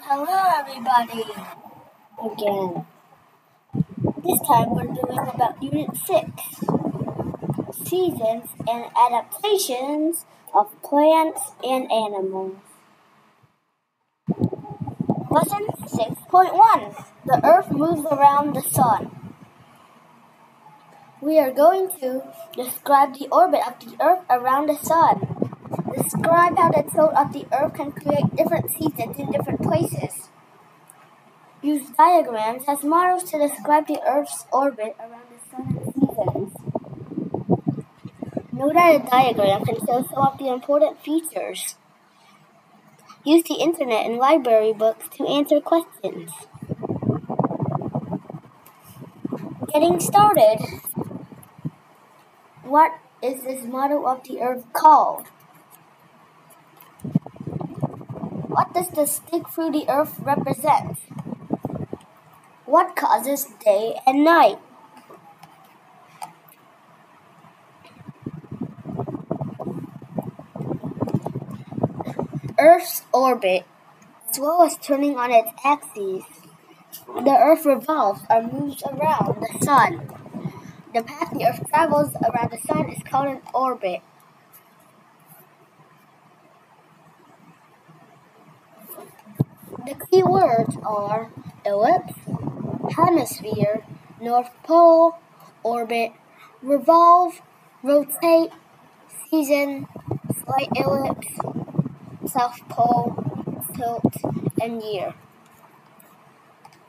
Hello, everybody. Again. This time we're doing about Unit 6 Seasons and Adaptations of Plants and Animals. Lesson 6.1 The Earth moves around the Sun. We are going to describe the orbit of the Earth around the Sun. Describe how the tilt of the Earth can create different seasons in different places. Use diagrams as models to describe the Earth's orbit around the Sun and seasons. Note that a diagram can show some of the important features. Use the internet and library books to answer questions. Getting started. What is this model of the Earth called? What does the stick through the earth represent? What causes day and night? Earth's orbit, as well as turning on its axis, the Earth revolves or moves around the Sun. The path the Earth travels around the Sun is called an orbit. The key words are ellipse, hemisphere, North Pole, orbit, revolve, rotate, season, slight ellipse, South Pole, tilt, and year.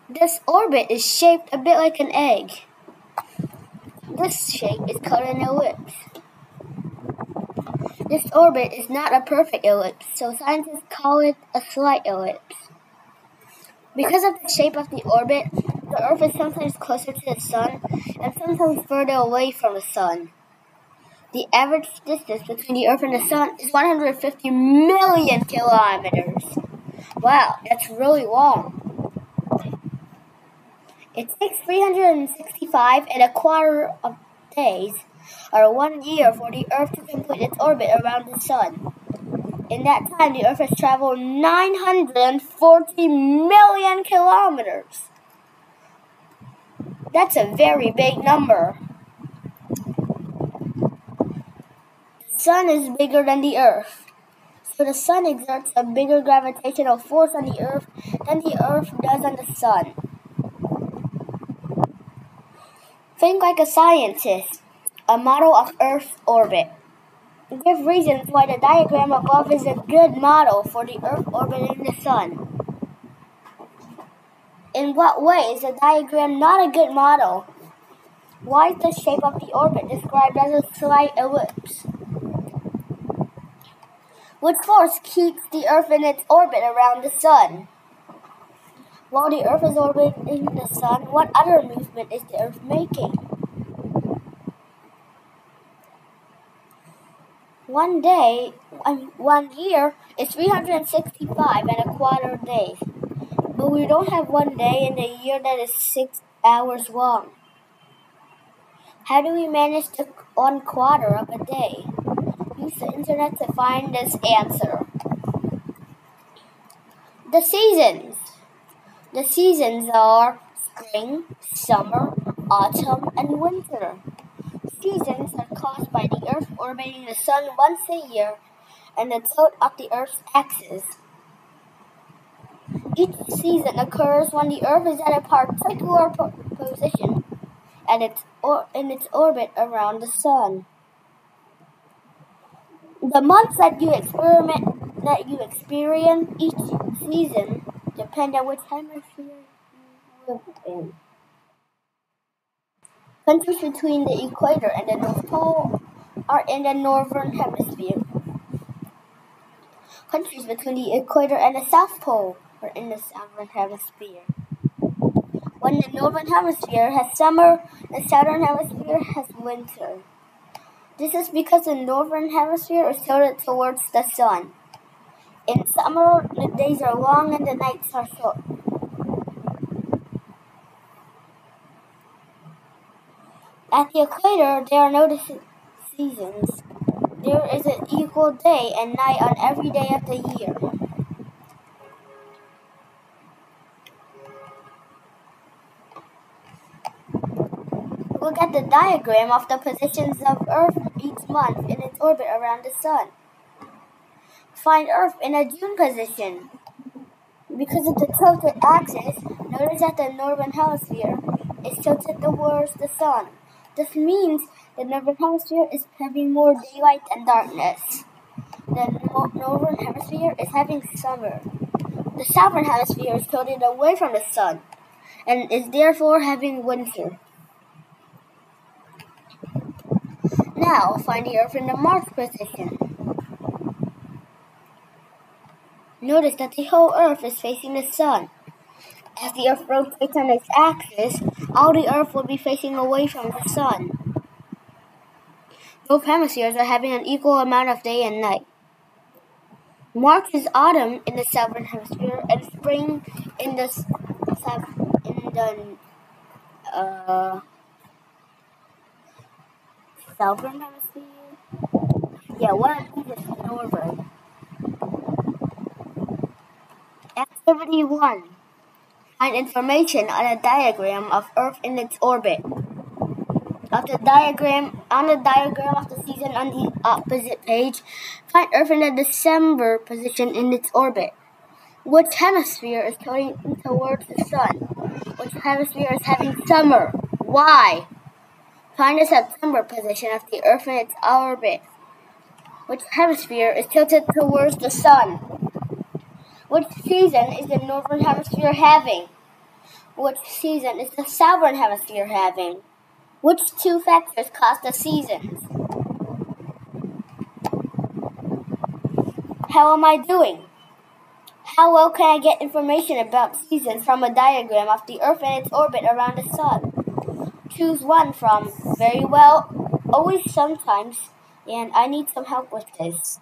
This orbit is shaped a bit like an egg. This shape is called an ellipse. This orbit is not a perfect ellipse, so scientists call it a slight ellipse. Because of the shape of the orbit, the Earth is sometimes closer to the Sun and sometimes further away from the Sun. The average distance between the Earth and the Sun is 150 million kilometers. Wow, that's really long. It takes 365 and a quarter of days, or one year, for the Earth to complete its orbit around the Sun. In that time, the Earth has traveled 940 million kilometers. That's a very big number. The Sun is bigger than the Earth. So the Sun exerts a bigger gravitational force on the Earth than the Earth does on the Sun. Think like a scientist, a model of Earth's orbit give reasons why the diagram above is a good model for the Earth orbiting the Sun. In what way is the diagram not a good model? Why is the shape of the orbit described as a slight ellipse? What force keeps the Earth in its orbit around the Sun? While the Earth is orbiting the Sun, what other movement is the Earth making? One day, one year is 365 and a quarter days. But we don't have one day in a year that is six hours long. How do we manage to one quarter of a day? Use the internet to find this answer. The seasons. The seasons are spring, summer, autumn, and winter seasons are caused by the Earth orbiting the Sun once a year and the tilt of the Earth's axis. Each season occurs when the Earth is at a particular position its in its orbit around the Sun. The months that you experiment that you experience each season depend on which hemisphere you live in. Countries between the equator and the North Pole are in the northern hemisphere. Countries between the equator and the South Pole are in the southern hemisphere. When the northern hemisphere has summer, the southern hemisphere has winter. This is because the northern hemisphere is tilted towards the sun. In summer, the days are long and the nights are short. At the equator, there are no seasons. There is an equal day and night on every day of the year. Look at the diagram of the positions of Earth each month in its orbit around the Sun. Find Earth in a June position. Because of the tilted axis, notice that the northern hemisphere is tilted towards the Sun. This means the northern hemisphere is having more daylight and darkness. The northern hemisphere is having summer. The southern hemisphere is tilted away from the Sun and is therefore having winter. Now find the Earth in the March position. Notice that the whole Earth is facing the Sun. As the Earth rotates on its axis, all the Earth will be facing away from the Sun. Both hemispheres are having an equal amount of day and night. March is autumn in the southern hemisphere and spring in the in the uh, southern hemisphere. Yeah, one of these is northern. Activity 1. Find information on a diagram of Earth in its orbit. Of the diagram on the diagram of the season on the opposite page, find Earth in the December position in its orbit. Which hemisphere is turning towards the sun? Which hemisphere is having summer? Why? Find the September position of the Earth in its orbit. Which hemisphere is tilted towards the sun? Which season is the Northern Hemisphere having? Which season is the Southern Hemisphere having? Which two factors cause the seasons? How am I doing? How well can I get information about seasons from a diagram of the Earth and its orbit around the Sun? Choose one from very well, always, sometimes, and I need some help with this.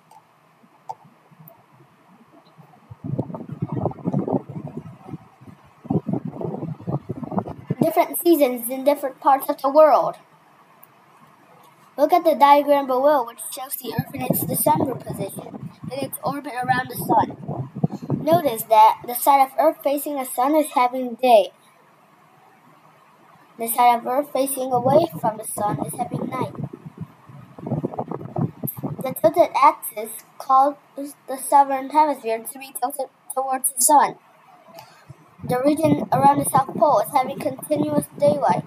Different seasons in different parts of the world. Look at the diagram below, which shows the Earth in its December position in its orbit around the Sun. Notice that the side of Earth facing the Sun is having day. The side of Earth facing away from the Sun is having night. The tilted axis causes the southern hemisphere to be tilted towards the Sun. The region around the South Pole is having continuous daylight.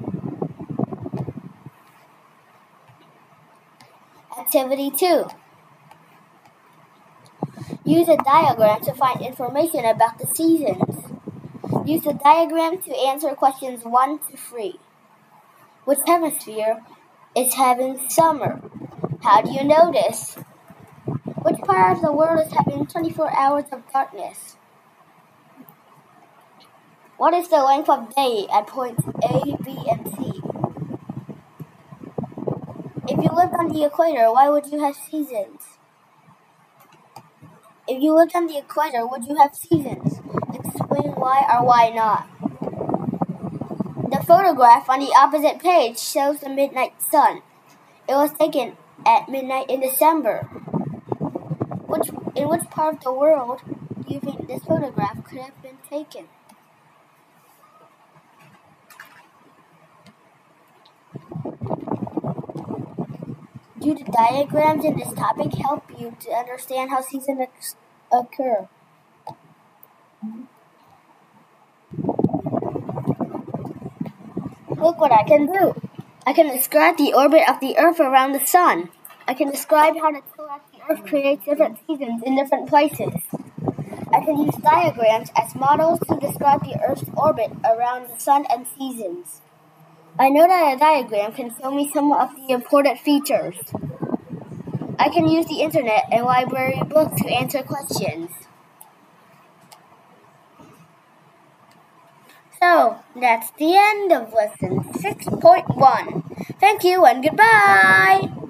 Activity 2. Use a diagram to find information about the seasons. Use the diagram to answer questions 1 to 3. Which hemisphere is having summer? How do you know this? Which part of the world is having 24 hours of darkness? What is the length of day at points A, B, and C? If you lived on the equator, why would you have seasons? If you lived on the equator, would you have seasons? Explain why or why not. The photograph on the opposite page shows the midnight sun. It was taken at midnight in December. Which, in which part of the world do you think this photograph could have been taken? Do the diagrams in this topic help you to understand how seasons occur? Look what I can do. I can describe the orbit of the Earth around the Sun. I can describe how the Earth creates different seasons in different places. I can use diagrams as models to describe the Earth's orbit around the Sun and seasons. I know that a diagram can show me some of the important features. I can use the internet and library books to answer questions. So, that's the end of lesson 6.1. Thank you and goodbye!